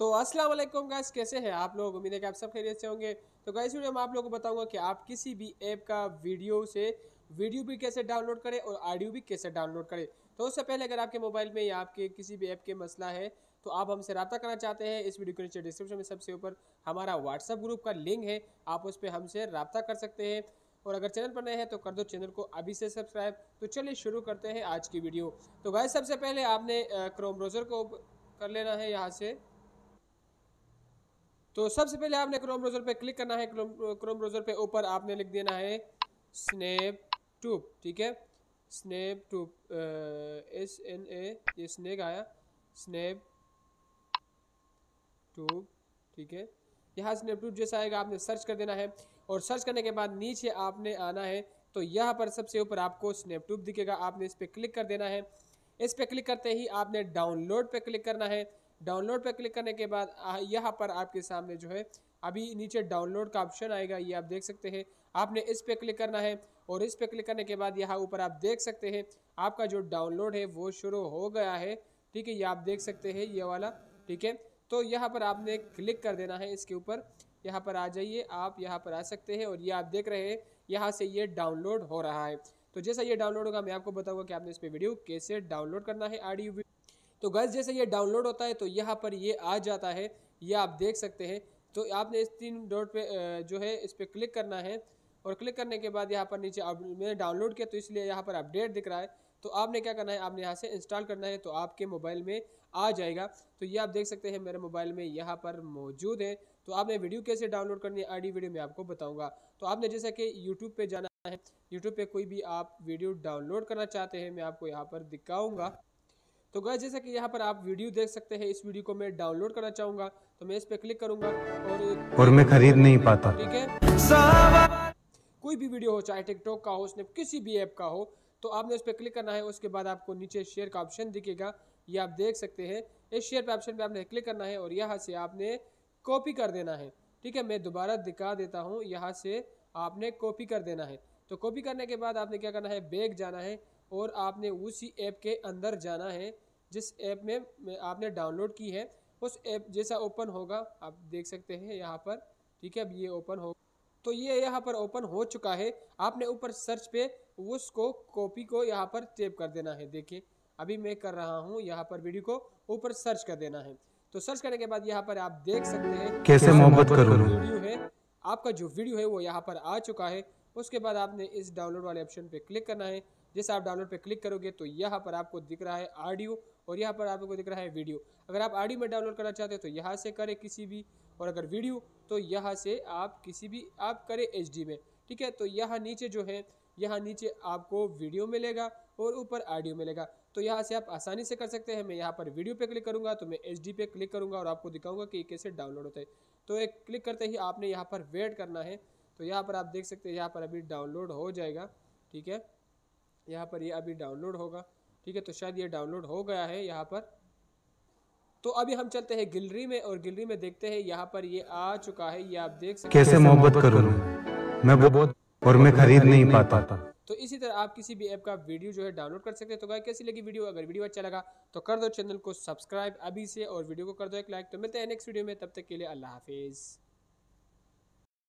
तो अस्सलाम वालेकुम गाइस कैसे हैं आप लोग? उम्मीद है कि आप सब खैरियत से होंगे। तो गाइस वीडियो में आप लोगों को बताऊँगा कि आप किसी भी ऐप का वीडियो से वीडियो भी कैसे डाउनलोड करें और ऑडियो भी कैसे डाउनलोड करें। तो उससे पहले अगर आपके मोबाइल में या आपके किसी भी ऐप के मसला है तो आप हमसे रब्ता करना चाहते हैं, इस वीडियो के नीचे डिस्क्रिप्शन में सबसे ऊपर हमारा व्हाट्सअप ग्रुप का लिंक है। आप उस पर हमसे रब्ता कर सकते हैं। और अगर चैनल पर नए हैं तो कर दो चैनल को अभी से सब्सक्राइब तो चलिए शुरू करते हैं आज की वीडियो तो गाइस सबसे पहले आपने क्रोम ब्राउज़र को कर लेना है यहाँ से। तो सबसे पहले आपने क्रोम ब्राउज़र पे क्लिक करना है। क्रोम ब्राउज़र पे ऊपर आपने लिख देना है स्नैप ट्यूब ठीक है? Snap tube S N A ये स्नैक आया। स्नैप ट्यूब ठीक है? यहाँ स्नैप ट्यूब जैसा आएगा, आपने सर्च कर देना है और सर्च करने के बाद नीचे आपने आना है। तो यहाँ पर सबसे ऊपर आपको स्नैप टूब दिखेगा। आपने इस पर क्लिक कर देना है। इस पर क्लिक करते ही आपने डाउनलोड पर क्लिक करना है। डाउनलोड पर क्लिक करने के बाद यहाँ पर आपके सामने जो है, अभी नीचे डाउनलोड का ऑप्शन आएगा, ये आप देख सकते हैं। आपने इस पर क्लिक करना है और इस पर क्लिक करने के बाद यहाँ ऊपर आप देख सकते हैं, आपका जो डाउनलोड है वो शुरू हो गया है। ठीक है, ये आप देख सकते हैं, ये वाला। ठीक है तो यहाँ पर आपने क्लिक कर देना है इसके ऊपर। यहाँ पर आ जाइए, आप यहाँ पर आ सकते हैं और ये आप देख रहे हैं, यहाँ से ये डाउनलोड हो रहा है। तो जैसा ये डाउनलोड होगा, मैं आपको बताऊँगा कि आपने इस पर वीडियो कैसे डाउनलोड करना है ऑडियो तो गैस जैसे ये डाउनलोड होता है तो यहाँ पर ये आ जाता है। ये आप देख सकते हैं। तो आपने इस तीन डॉट पे जो है, इस पर क्लिक करना है। और क्लिक करने के बाद यहाँ पर नीचे मैंने डाउनलोड किया तो इसलिए यहाँ पर अपडेट दिख रहा है। तो आपने क्या करना है, आपने यहाँ से इंस्टॉल करना है तो आपके मोबाइल में आ जाएगा। तो ये आप देख सकते हैं, मेरे मोबाइल में यहाँ पर मौजूद है। तो आपने वीडियो कैसे डाउनलोड करनी है आडी वीडियो में आपको बताऊँगा। तो आपने जैसा कि यूट्यूब पर जाना है। यूट्यूब पर कोई भी आप वीडियो डाउनलोड करना चाहते हैं, मैं आपको यहाँ पर दिखाऊँगा। तो गैस जैसा कि यहाँ पर आप वीडियो देख सकते हैं इस वीडियो को मैं डाउनलोड करना चाहूँगा तो मैं इस पर क्लिक करूँगा और और मैं खरीद नहीं पाता। ठीक है? कोई भी वीडियो हो चाहे टिकटॉक का हो उसने किसी भी ऐप का हो तो आपने उस पर क्लिक करना है उसके बाद आपको नीचे शेयर का ऑप्शन दिखेगा ये आप देख सकते हैं। इस शेयर पे ऑप्शन पे आपने क्लिक करना है और यहाँ से आपने कॉपी कर देना है। ठीक है मैं दोबारा दिखा देता हूँ यहाँ से आपने कॉपी कर देना है। तो कॉपी करने के बाद आपने क्या करना है? बैग जाना है। और आपने उसी ऐप के अंदर जाना है जिस ऐप में आपने डाउनलोड की है उस ऐप जैसा ओपन होगा आप देख सकते हैं यहाँ पर ठीक है अब ये ओपन हो तो ये यहाँ पर ओपन हो चुका है आपने ऊपर सर्च पे उसको कॉपी को यहाँ पर टेप कर देना है देखिए अभी मैं कर रहा हूँ यहाँ पर वीडियो को ऊपर सर्च कर देना है तो सर्च करने के बाद यहाँ पर आप देख सकते हैं कैसे मोहब्बत करूँ? वीडियो है आपका जो वीडियो है वो यहाँ पर आ चुका है उसके बाद आपने इस डाउनलोड वाले ऑप्शन पे क्लिक करना है। जैसे आप डाउनलोड पे क्लिक करोगे तो यहाँ पर आपको दिख रहा है ऑडियो और यहाँ पर आपको दिख रहा है वीडियो। अगर आप ऑडियो में डाउनलोड करना चाहते हैं तो यहाँ से करें किसी भी और अगर वीडियो तो यहाँ से आप किसी भी, आप करें एचडी में, ठीक है? तो यहाँ नीचे जो है, यहाँ नीचे आपको वीडियो मिलेगा और ऊपर ऑडियो मिलेगा। तो यहाँ से आप आसानी से कर सकते हैं। मैं यहाँ पर वीडियो पे क्लिक करूँगा तो मैं एचडी पे क्लिक करूँगा और आपको दिखाऊँगा कि कैसे डाउनलोड होता है। तो एक क्लिक करते ही आपने यहाँ पर वेट करना है। तो यहाँ पर आप देख सकते हैं यहाँ पर अभी डाउनलोड हो जाएगा ठीक है? यहाँ पर ये अभी डाउनलोड होगा ठीक है? तो शायद ये डाउनलोड हो गया है यहाँ पर। तो अभी हम चलते हैं गिलरी में और गिलरी में देखते हैं यहाँ पर ये आ चुका है ये आप देख सकते कैसे मोहब्बत करूँ मैं? बहुत और मैं खरीद नहीं पाता। तो इसी तरह आप किसी भी ऐप का वीडियो जो है डाउनलोड कर सकते हैं। तो गाय कैसी लगी वीडियो? अगर वीडियो अच्छा लगा तो कर दो चैनल को सब्सक्राइब अभी से और वीडियो को कर दो एक लाइक तो मिलते हैं नेक्स्ट वीडियो में तब तक के लिए अल्लाह हाफिज़।